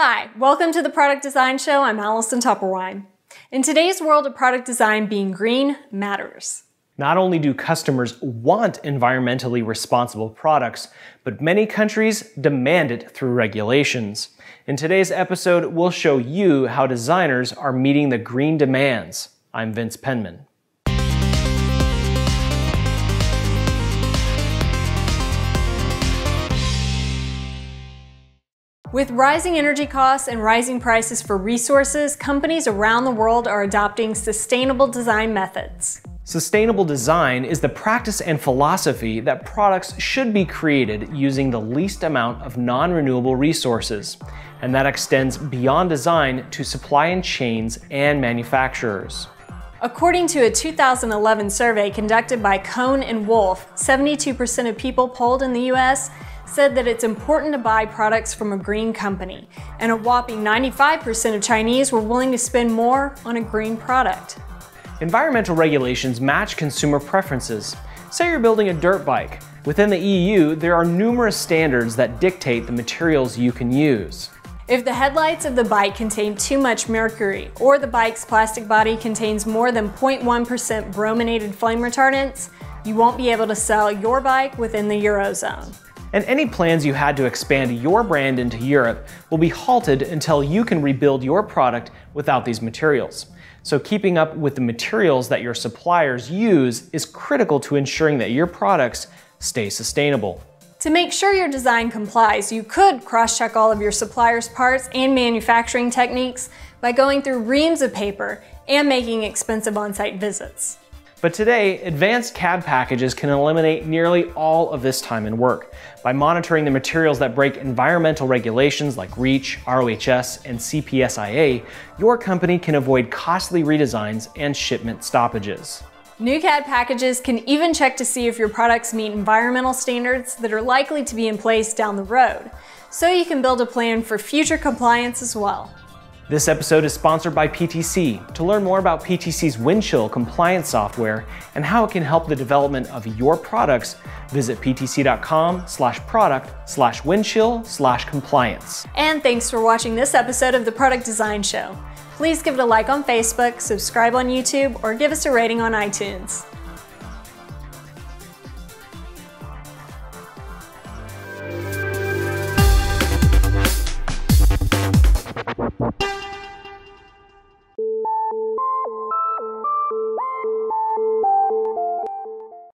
Hi, welcome to the Product Design Show. I'm Allison Tupperwine. In today's world of product design, being green matters. Not only do customers want environmentally responsible products, but many countries demand it through regulations. In today's episode, we'll show you how designers are meeting the green demands. I'm Vince Penman. With rising energy costs and rising prices for resources, companies around the world are adopting sustainable design methods. Sustainable design is the practice and philosophy that products should be created using the least amount of non-renewable resources, and that extends beyond design to supply and chains and manufacturers. According to a 2011 survey conducted by Cohn and Wolfe, 72% of people polled in the US said that it's important to buy products from a green company, and a whopping 95% of Chinese were willing to spend more on a green product. Environmental regulations match consumer preferences. Say you're building a dirt bike. Within the EU, there are numerous standards that dictate the materials you can use. If the headlights of the bike contain too much mercury, or the bike's plastic body contains more than 0.1% brominated flame retardants, you won't be able to sell your bike within the Eurozone and any plans you had to expand your brand into Europe will be halted until you can rebuild your product without these materials. So keeping up with the materials that your suppliers use is critical to ensuring that your products stay sustainable. To make sure your design complies, you could cross-check all of your suppliers' parts and manufacturing techniques by going through reams of paper and making expensive on-site visits. But today, advanced CAD packages can eliminate nearly all of this time and work by monitoring the materials that break environmental regulations like REACH, ROHS, and CPSIA, your company can avoid costly redesigns and shipment stoppages. New CAD packages can even check to see if your products meet environmental standards that are likely to be in place down the road, so you can build a plan for future compliance as well. This episode is sponsored by PTC. To learn more about PTC's Windchill compliance software and how it can help the development of your products, visit ptc.com slash product slash windchill slash compliance. And thanks for watching this episode of the Product Design Show. Please give it a like on Facebook, subscribe on YouTube, or give us a rating on iTunes.